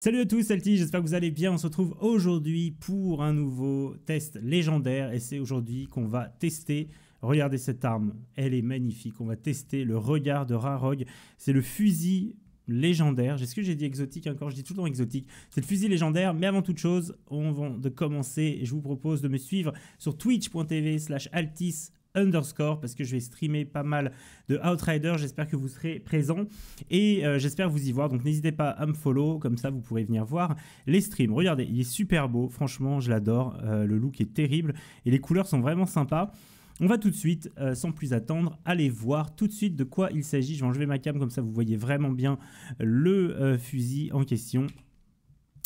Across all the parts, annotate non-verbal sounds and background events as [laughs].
Salut à tous, Salty, j'espère que vous allez bien. On se retrouve aujourd'hui pour un nouveau test légendaire et c'est aujourd'hui qu'on va tester. Regardez cette arme, elle est magnifique. On va tester le regard de Rarog. C'est le fusil légendaire. Est-ce que j'ai dit exotique encore? Je dis tout le temps exotique. C'est le fusil légendaire. Mais avant toute chose, on va de commencer. Je vous propose de me suivre sur twitch.tv slash altis underscore parce que je vais streamer pas mal de Outrider. J'espère que vous serez présents et euh, j'espère vous y voir. Donc n'hésitez pas à me follow, comme ça vous pourrez venir voir les streams. Regardez, il est super beau, franchement je l'adore. Euh, le look est terrible et les couleurs sont vraiment sympas. On va tout de suite, euh, sans plus attendre, aller voir tout de suite de quoi il s'agit. Je vais enlever ma cam comme ça vous voyez vraiment bien le fusil en question.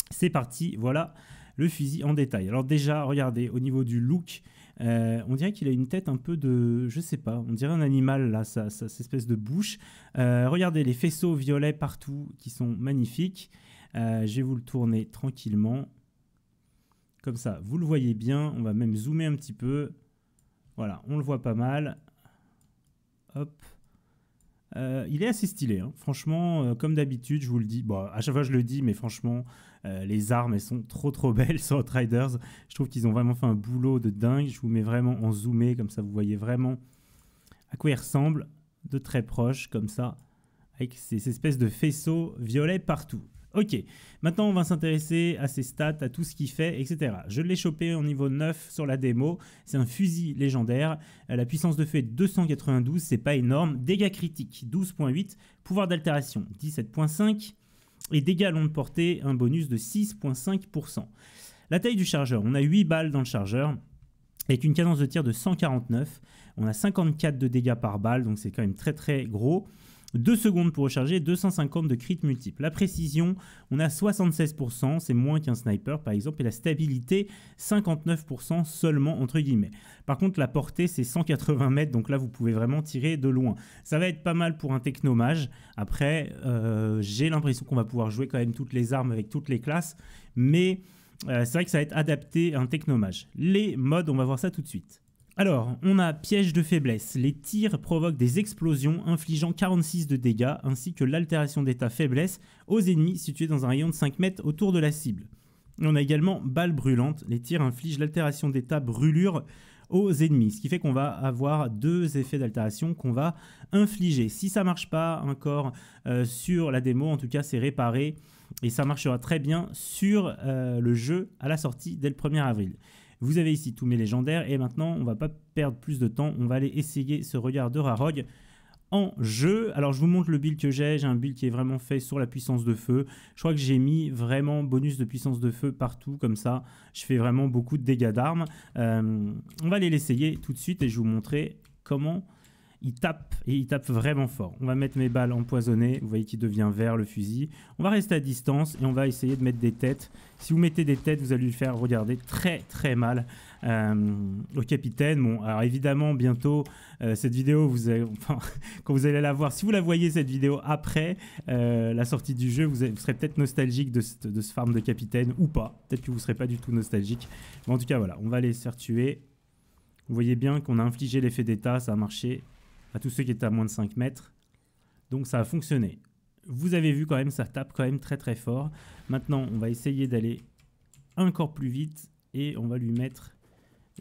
C'est parti, voilà le fusil en détail. Alors déjà, regardez, au niveau du look, euh, on dirait qu'il a une tête un peu de, je sais pas, on dirait un animal là, sa, cette espèce de bouche. Euh, regardez les faisceaux violets partout qui sont magnifiques. Euh, je vais vous le tourner tranquillement. Comme ça, vous le voyez bien. On va même zoomer un petit peu. Voilà, on le voit pas mal. Hop. Il est assez stylé, hein. franchement, comme d'habitude, je vous le dis. Bon, à chaque fois je le dis, mais franchement, euh, les armes, elles sont trop trop [laughs] belles sur Outriders. Je trouve qu'ils ont vraiment fait un boulot de dingue. Je vous mets vraiment en zoomé, comme ça vous voyez vraiment à quoi il ressemble, de très proche, comme ça, avec ces espèces de faisceaux violets partout. Ok, maintenant on va s'intéresser à ses stats, à tout ce qu'il fait, etc. Je l'ai chopé au niveau 9 sur la démo. C'est un fusil légendaire. Euh, la puissance de feu est 292, c'est pas énorme. Dégâts critiques 12.8, pouvoir d'altération 17.5 et dégâts longue portée, un bonus de 6,5%. La taille du chargeur, on a 8 balles dans le chargeur, avec une cadence de tir de 149. On a 54 de dégâts par balle, donc c'est quand même très très gros. 2 secondes pour recharger, 250 de crit multiple. La précision, on a 76%, c'est moins qu'un sniper par exemple, et la stabilité, 59% seulement entre guillemets. Par contre, la portée, c'est 180 mètres, donc là, vous pouvez vraiment tirer de loin. Ça va être pas mal pour un technomage. Après, euh, j'ai l'impression qu'on va pouvoir jouer quand même toutes les armes avec toutes les classes, mais euh, c'est vrai que ça va être adapté à un technomage. Les modes, on va voir ça tout de suite. Alors, on a piège de faiblesse. Les tirs provoquent des explosions infligeant 46 de dégâts ainsi que l'altération d'état faiblesse aux ennemis situés dans un rayon de 5 mètres autour de la cible. On a également balle brûlante. Les tirs infligent l'altération d'état brûlure aux ennemis, ce qui fait qu'on va avoir deux effets d'altération qu'on va infliger. Si ça marche pas encore euh, sur la démo, en tout cas c'est réparé et ça marchera très bien sur euh, le jeu à la sortie dès le 1er avril. Vous avez ici tous mes légendaires et maintenant on va pas perdre plus de temps, on va aller essayer ce regard de Rarog en jeu. Alors je vous montre le build que j'ai, j'ai un build qui est vraiment fait sur la puissance de feu. Je crois que j'ai mis vraiment bonus de puissance de feu partout comme ça. Je fais vraiment beaucoup de dégâts d'armes. Euh, on va aller l'essayer tout de suite et je vais vous montrer comment il tape et il tape vraiment fort. On va mettre mes balles empoisonnées, vous voyez qu'il devient vert le fusil. On va rester à distance et on va essayer de mettre des têtes. Si vous mettez des têtes, vous allez lui faire regarder très très mal euh, au capitaine. Bon, alors évidemment, bientôt, euh, cette vidéo, vous [laughs] quand vous allez la voir, si vous la voyez cette vidéo après euh, la sortie du jeu, vous, serez peut-être nostalgique de, de, ce farm de capitaine ou pas. Peut-être que vous ne serez pas du tout nostalgique. Mais en tout cas, voilà, on va les faire tuer. Vous voyez bien qu'on a infligé l'effet d'état, ça a marché à tous ceux qui étaient à moins de 5 mètres. Donc ça a fonctionné. Vous avez vu quand même, ça tape quand même très très fort. Maintenant, on va essayer d'aller encore plus vite et on va lui mettre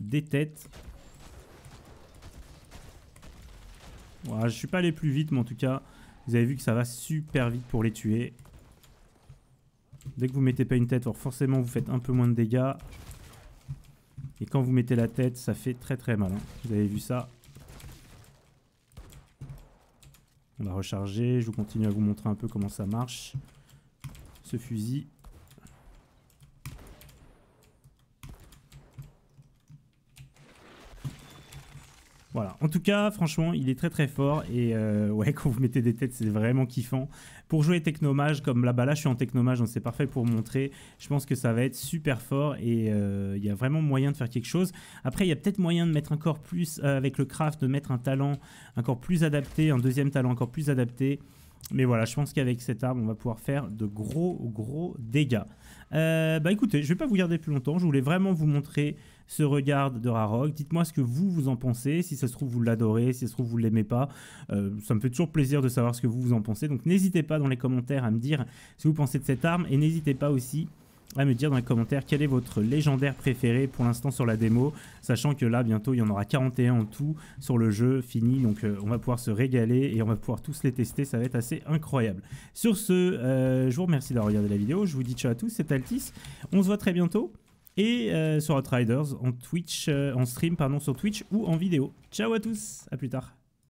des têtes. Voilà, je suis pas allé plus vite, mais en tout cas, vous avez vu que ça va super vite pour les tuer. Dès que vous mettez pas une tête, forcément vous faites un peu moins de dégâts. Et quand vous mettez la tête, ça fait très très mal. Hein. Vous avez vu ça On va recharger, je vous continue à vous montrer un peu comment ça marche. Ce fusil. Voilà, en tout cas, franchement, il est très très fort et euh, ouais, [laughs] quand vous mettez des têtes, c'est vraiment kiffant. Pour jouer technomage, comme là-bas, là je suis en technomage, donc c'est parfait pour montrer. Je pense que ça va être super fort et euh, il y a vraiment moyen de faire quelque chose. Après, il y a peut-être moyen de mettre encore plus, euh, avec le craft, de mettre un talent encore plus adapté, un deuxième talent encore plus adapté. Mais voilà, je pense qu'avec cette arme, on va pouvoir faire de gros, gros dégâts. Euh, bah écoutez, je vais pas vous garder plus longtemps. Je voulais vraiment vous montrer ce regard de Rarok. Dites-moi ce que vous, vous en pensez. Si ça se trouve, vous l'adorez. Si ça se trouve, vous l'aimez pas. Euh, ça me fait toujours plaisir de savoir ce que vous, vous en pensez. Donc n'hésitez pas dans les commentaires à me dire ce que vous pensez de cette arme. Et n'hésitez pas aussi à me dire dans les commentaires quel est votre légendaire préféré pour l'instant sur la démo, sachant que là bientôt il y en aura 41 en tout sur le jeu fini, donc euh, on va pouvoir se régaler et on va pouvoir tous les tester, ça va être assez incroyable. Sur ce, euh, je vous remercie d'avoir regardé la vidéo, je vous dis ciao à tous, c'est Altis, on se voit très bientôt. Et euh, sur Outriders en Twitch, en stream pardon sur Twitch ou en vidéo. Ciao à tous, à plus tard.